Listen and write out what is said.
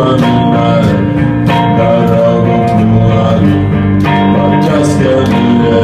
But just can't